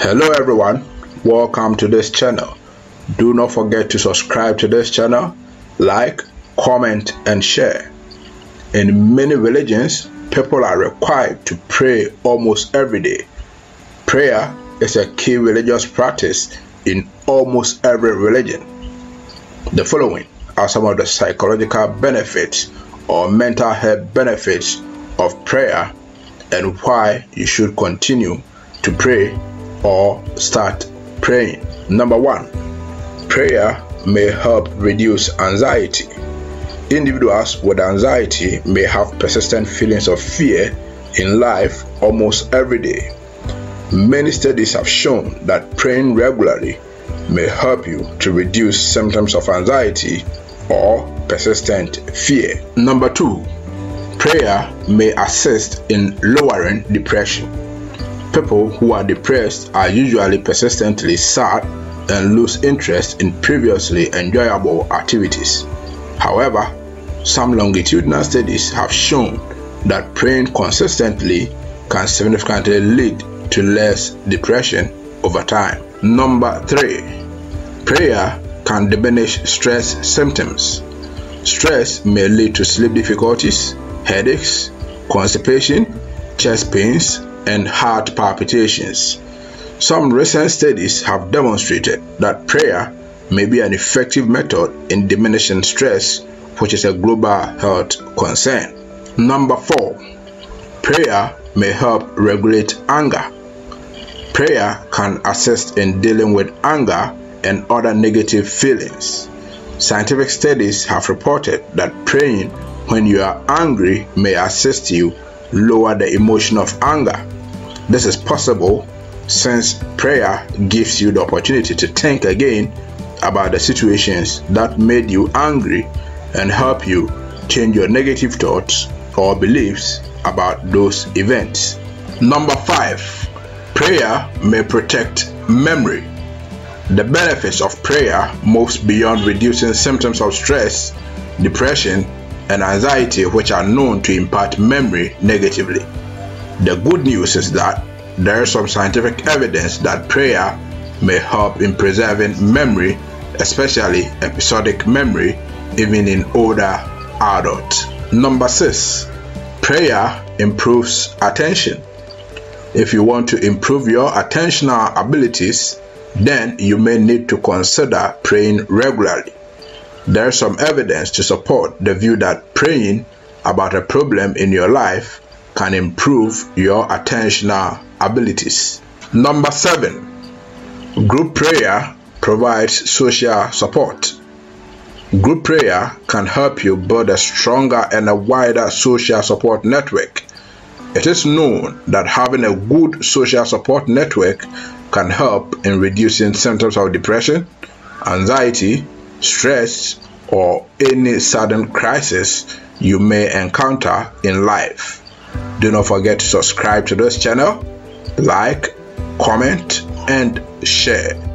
hello everyone. Welcome to this channel. Do not forget to subscribe to this channel like comment and share. In many religions people are required to pray almost every day. Prayer is a key religious practice in almost every religion. The following are some of the psychological benefits or mental health benefits of prayer and why you should continue to pray or start praying. Number one, prayer may help reduce anxiety. Individuals with anxiety may have persistent feelings of fear in life almost every day. Many studies have shown that praying regularly may help you to reduce symptoms of anxiety or persistent fear. Number two, prayer may assist in lowering depression. People who are depressed are usually persistently sad and lose interest in previously enjoyable activities. However, some longitudinal studies have shown that praying consistently can significantly lead to less depression over time. Number 3. Prayer can diminish stress symptoms. Stress may lead to sleep difficulties, headaches, constipation, chest pains, and heart palpitations. Some recent studies have demonstrated that prayer may be an effective method in diminishing stress, which is a global health concern. Number four, prayer may help regulate anger. Prayer can assist in dealing with anger and other negative feelings. Scientific studies have reported that praying when you are angry may assist you lower the emotion of anger. This is possible since prayer gives you the opportunity to think again about the situations that made you angry and help you change your negative thoughts or beliefs about those events. Number five, prayer may protect memory. The benefits of prayer moves beyond reducing symptoms of stress, depression, and anxiety, which are known to impact memory negatively. The good news is that there is some scientific evidence that prayer may help in preserving memory, especially episodic memory, even in older adults. Number six, prayer improves attention. If you want to improve your attentional abilities, then you may need to consider praying regularly. There is some evidence to support the view that praying about a problem in your life can improve your attentional abilities. Number seven, group prayer provides social support. Group prayer can help you build a stronger and a wider social support network. It is known that having a good social support network can help in reducing symptoms of depression, anxiety, stress, or any sudden crisis you may encounter in life. Do not forget to subscribe to this channel, like, comment, and share.